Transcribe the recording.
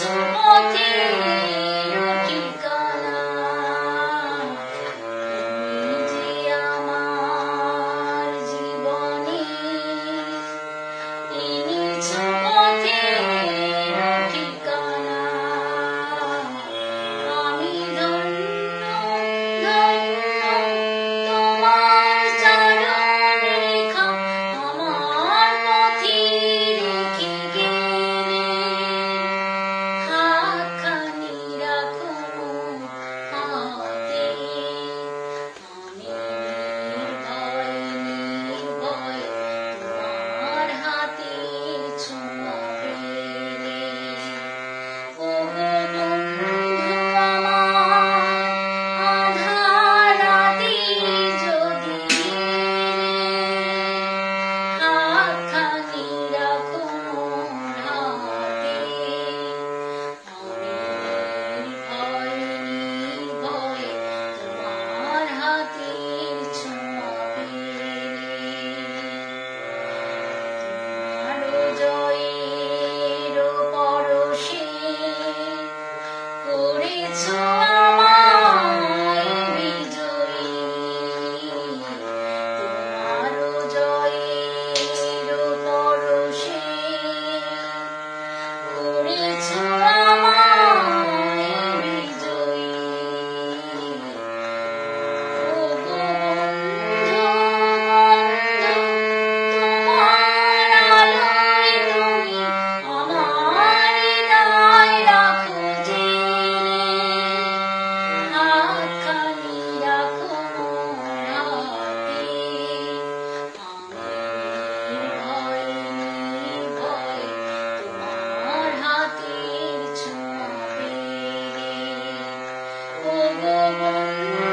to Thank